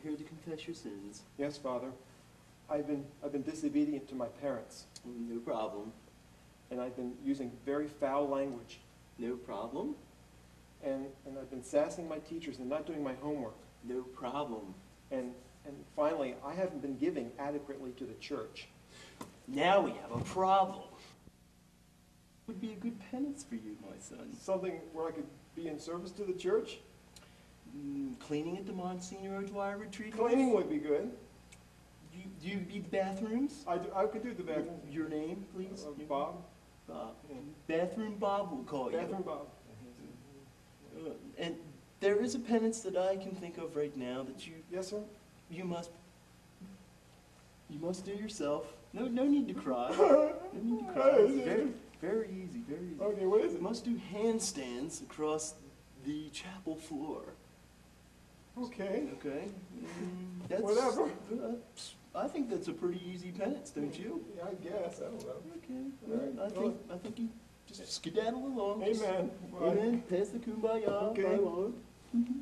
confess your sins? Yes, Father. I've been, I've been disobedient to my parents, No problem. and I've been using very foul language, No problem. and, and I've been sassing my teachers and not doing my homework. No problem. And, and finally, I haven't been giving adequately to the church. Now we have a problem. Would be a good penance for you, my son. Something where I could be in service to the church? Mm, cleaning at the Monsignor O'Dwyer retreat? Cleaning would be good. Do you, do you need bathrooms? I, do, I could do the bathroom. Your name, please? Uh, Your- Bob? Bob. Bathroom Bob will call you. Bathroom Bob. Uh, And there is a penance that I can think of right now that you, Yes, sir? you must, you must do yourself. No, no need to cry. No need to cry. It's very, very easy, very easy. Okay, what is You it? must do handstands across the chapel floor. Okay. Okay? Mm, that's- Whatever. that's- I think that's a pretty easy penance, don't you? Yeah, I guess, I don't know. Okay. Right. I think, I think you just skedaddle along. Just- Amen. Bye. Amen. Pass the kumbaya. Okay. Bye, Lord. Mhm.